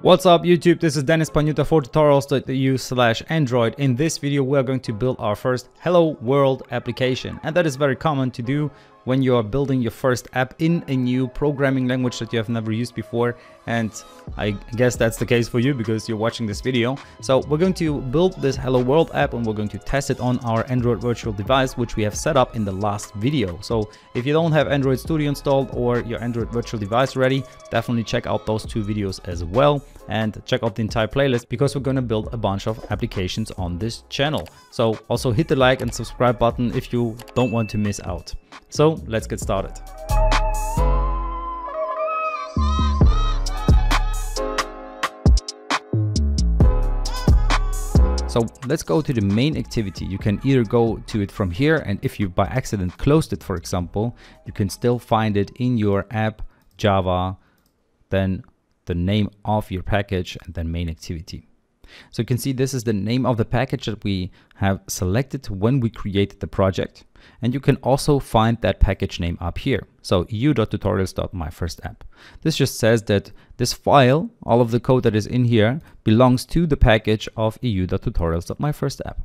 What's up YouTube, this is Denis Panjuta for tutorials.eu slash android. In this video we are going to build our first Hello World application and that is very common to do when you are building your first app in a new programming language that you have never used before and I guess that's the case for you because you're watching this video. So we're going to build this Hello World app and we're going to test it on our Android virtual device which we have set up in the last video. So if you don't have Android Studio installed or your Android virtual device ready, definitely check out those two videos as well and check out the entire playlist because we're going to build a bunch of applications on this channel. So also hit the like and subscribe button if you don't want to miss out. So let's get started. So let's go to the main activity. You can either go to it from here and if you by accident closed it, for example, you can still find it in your app, Java, then the name of your package and then main activity. So you can see this is the name of the package that we have selected when we created the project. And you can also find that package name up here. So eu.tutorials.myfirstapp. This just says that this file, all of the code that is in here, belongs to the package of eu.tutorials.myfirstapp.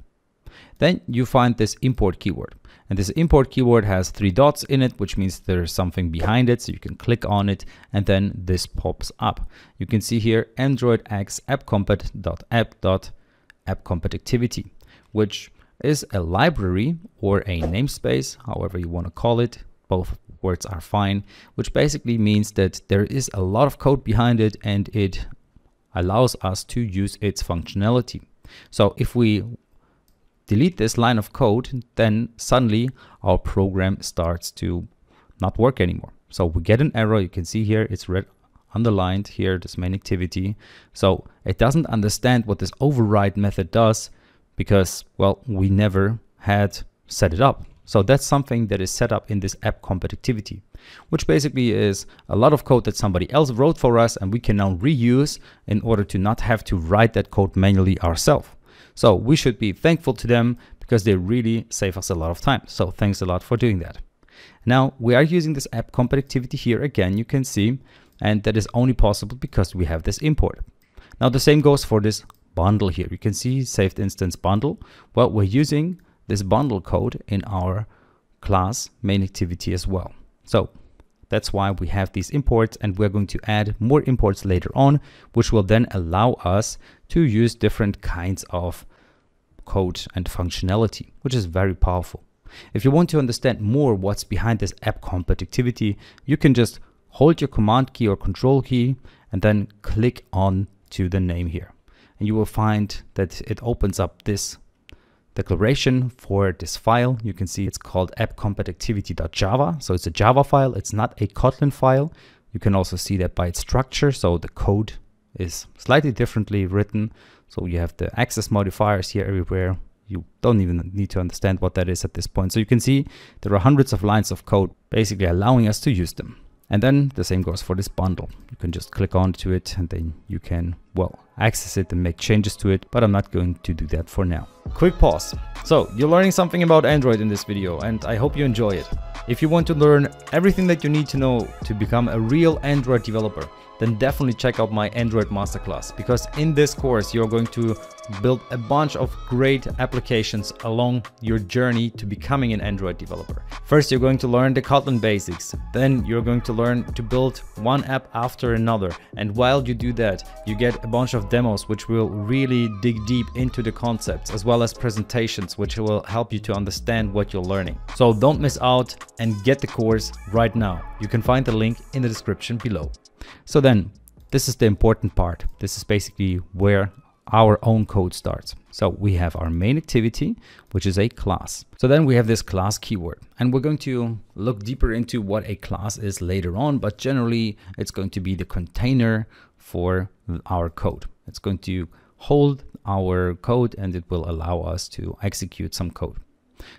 Then you find this import keyword. And this import keyword has three dots in it, which means there's something behind it. So you can click on it and then this pops up. You can see here Android X appcompat.app.appcompat which is a library or a namespace, however you want to call it. Both words are fine, which basically means that there is a lot of code behind it and it allows us to use its functionality. So if we delete this line of code, then suddenly our program starts to not work anymore. So we get an error. You can see here it's red underlined here, this main activity. So it doesn't understand what this override method does because, well, we never had set it up. So that's something that is set up in this app compat activity, which basically is a lot of code that somebody else wrote for us and we can now reuse in order to not have to write that code manually ourselves. So we should be thankful to them because they really save us a lot of time. So thanks a lot for doing that. Now we are using this app compat here again, you can see, and that is only possible because we have this import. Now the same goes for this bundle here. You can see saved instance bundle. Well, we're using this bundle code in our class main activity as well. So that's why we have these imports and we're going to add more imports later on, which will then allow us to use different kinds of code and functionality, which is very powerful. If you want to understand more what's behind this app activity, you can just hold your command key or control key and then click on to the name here. And you will find that it opens up this declaration for this file. You can see it's called appcompatactivity.java. So it's a Java file. It's not a Kotlin file. You can also see that by its structure. So the code is slightly differently written. So you have the access modifiers here everywhere. You don't even need to understand what that is at this point. So you can see there are hundreds of lines of code basically allowing us to use them. And then the same goes for this bundle. You can just click onto it and then you can, well, access it and make changes to it, but I'm not going to do that for now. Quick pause. So you're learning something about Android in this video and I hope you enjoy it. If you want to learn everything that you need to know to become a real Android developer, then definitely check out my Android Masterclass because in this course you're going to build a bunch of great applications along your journey to becoming an Android developer. First, you're going to learn the Kotlin basics. Then you're going to learn to build one app after another. And while you do that, you get a bunch of demos which will really dig deep into the concepts as well as presentations which will help you to understand what you're learning. So don't miss out and get the course right now. You can find the link in the description below. So then, this is the important part. This is basically where our own code starts. So we have our main activity, which is a class. So then we have this class keyword and we're going to look deeper into what a class is later on, but generally it's going to be the container for our code. It's going to hold our code and it will allow us to execute some code.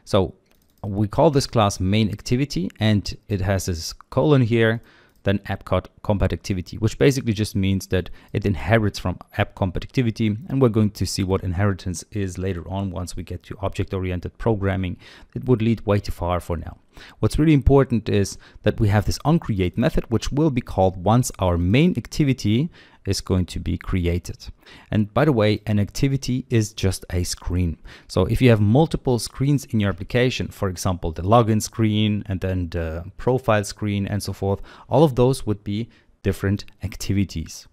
So we call this class main activity and it has this colon here then app compat activity, which basically just means that it inherits from app compat activity. And we're going to see what inheritance is later on once we get to object-oriented programming. It would lead way too far for now. What's really important is that we have this onCreate method, which will be called once our main activity is going to be created. And by the way, an activity is just a screen. So if you have multiple screens in your application, for example, the login screen and then the profile screen and so forth, all of those would be different activities.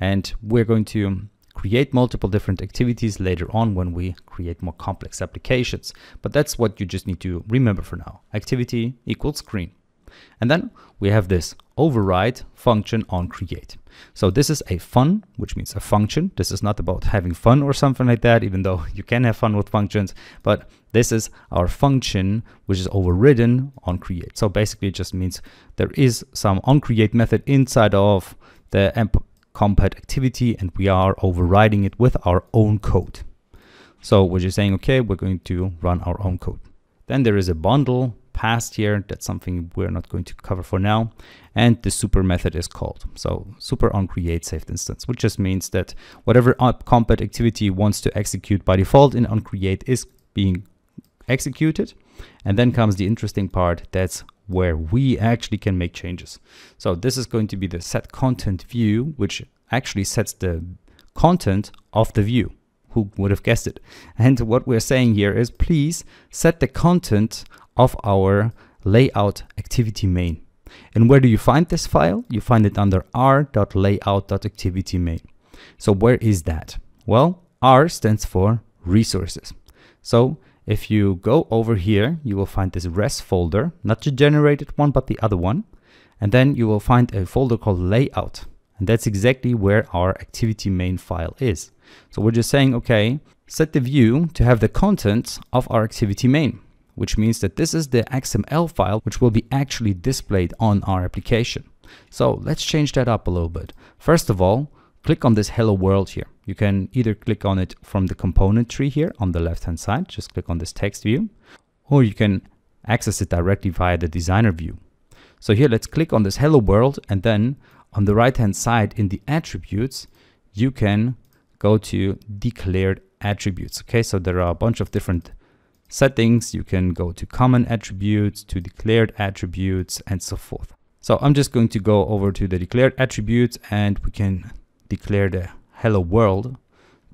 And we're going to create multiple different activities later on when we create more complex applications. But that's what you just need to remember for now. Activity equals screen. And then we have this override function on create. So this is a fun, which means a function. This is not about having fun or something like that, even though you can have fun with functions, but this is our function, which is overridden on create. So basically it just means there is some on create method inside of the compat activity and we are overriding it with our own code. So we're just saying, okay, we're going to run our own code. Then there is a bundle passed here. That's something we're not going to cover for now. And the super method is called. So super on create saved instance, which just means that whatever compat activity wants to execute by default in on create is being executed. And then comes the interesting part. That's where we actually can make changes. So this is going to be the set content view, which actually sets the content of the view. Who would have guessed it? And what we're saying here is please set the content of our layout activity main. And where do you find this file? You find it under r.layout.activity main. So where is that? Well, R stands for resources. So if you go over here, you will find this res folder, not the generated one, but the other one. And then you will find a folder called layout. And that's exactly where our activity main file is. So we're just saying, okay, set the view to have the contents of our activity main, which means that this is the XML file, which will be actually displayed on our application. So let's change that up a little bit. First of all, click on this hello world here. You can either click on it from the component tree here on the left hand side, just click on this text view, or you can access it directly via the designer view. So here let's click on this hello world and then on the right hand side in the attributes, you can go to declared attributes. Okay, so there are a bunch of different settings. You can go to common attributes, to declared attributes, and so forth. So I'm just going to go over to the declared attributes and we can declare the hello world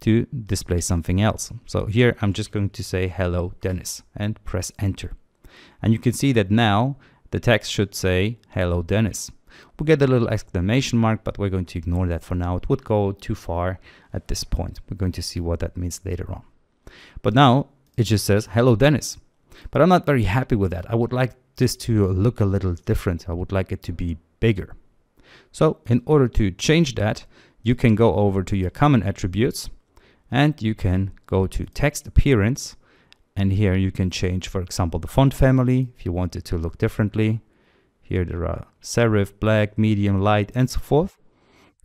to display something else. So here I'm just going to say hello Dennis and press enter. And you can see that now the text should say hello Dennis. We get a little exclamation mark, but we're going to ignore that for now. It would go too far at this point. We're going to see what that means later on. But now it just says, hello, Dennis. But I'm not very happy with that. I would like this to look a little different. I would like it to be bigger. So in order to change that, you can go over to your common attributes and you can go to text appearance. And here you can change, for example, the font family if you want it to look differently. Here there are serif, black, medium, light, and so forth.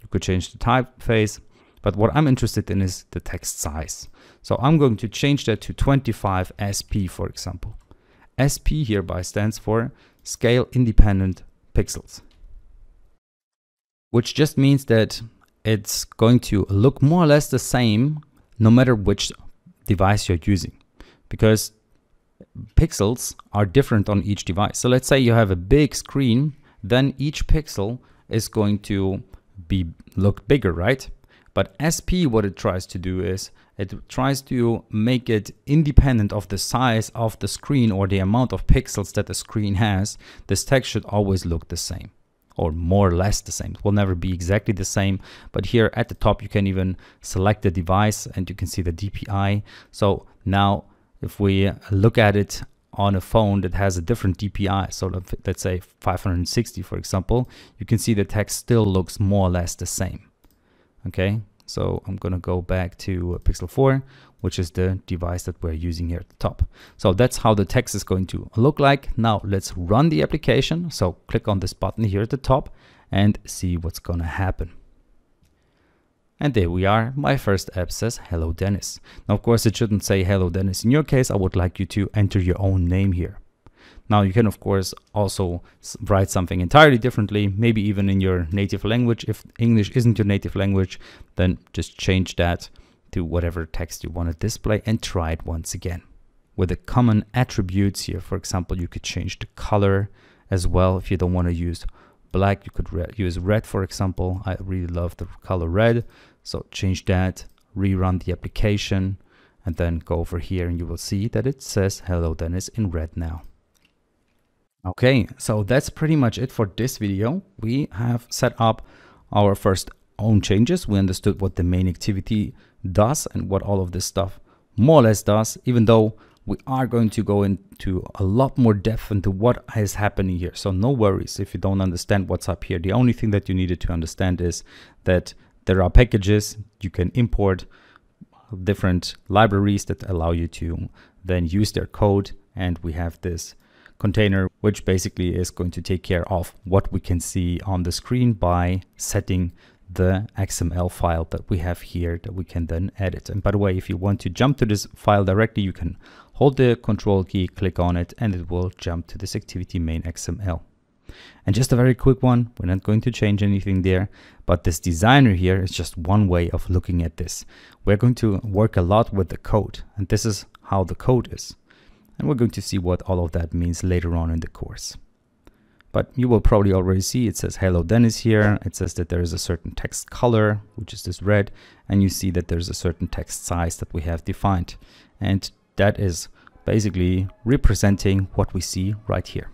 You could change the typeface, but what I'm interested in is the text size. So I'm going to change that to 25 SP, for example. SP hereby stands for Scale Independent Pixels, which just means that it's going to look more or less the same no matter which device you're using because pixels are different on each device. So let's say you have a big screen, then each pixel is going to be look bigger, right? But SP, what it tries to do is it tries to make it independent of the size of the screen or the amount of pixels that the screen has. This text should always look the same or more or less the same. It will never be exactly the same, but here at the top you can even select the device and you can see the DPI. So now if we look at it on a phone that has a different DPI, so let's say 560 for example, you can see the text still looks more or less the same. Okay, so I'm gonna go back to Pixel 4, which is the device that we're using here at the top. So that's how the text is going to look like. Now let's run the application. So click on this button here at the top and see what's gonna happen. And there we are, my first app says Hello Dennis. Now of course it shouldn't say Hello Dennis. In your case, I would like you to enter your own name here. Now you can of course also write something entirely differently, maybe even in your native language. If English isn't your native language, then just change that to whatever text you want to display and try it once again. With the common attributes here, for example, you could change the color as well if you don't want to use black, you could re use red, for example. I really love the color red. So change that, rerun the application, and then go over here and you will see that it says hello Dennis in red now. Okay, so that's pretty much it for this video. We have set up our first own changes. We understood what the main activity does and what all of this stuff more or less does, even though we are going to go into a lot more depth into what is happening here. So no worries if you don't understand what's up here. The only thing that you needed to understand is that there are packages you can import different libraries that allow you to then use their code. And we have this container, which basically is going to take care of what we can see on the screen by setting the XML file that we have here that we can then edit. And by the way, if you want to jump to this file directly, you can hold the control key, click on it, and it will jump to this activity main XML. And just a very quick one, we're not going to change anything there, but this designer here is just one way of looking at this. We're going to work a lot with the code, and this is how the code is. And we're going to see what all of that means later on in the course. But you will probably already see it says hello Dennis here. It says that there is a certain text color, which is this red, and you see that there's a certain text size that we have defined. And that is basically representing what we see right here.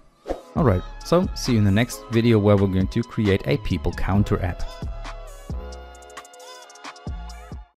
Alright, so see you in the next video where we're going to create a people counter app.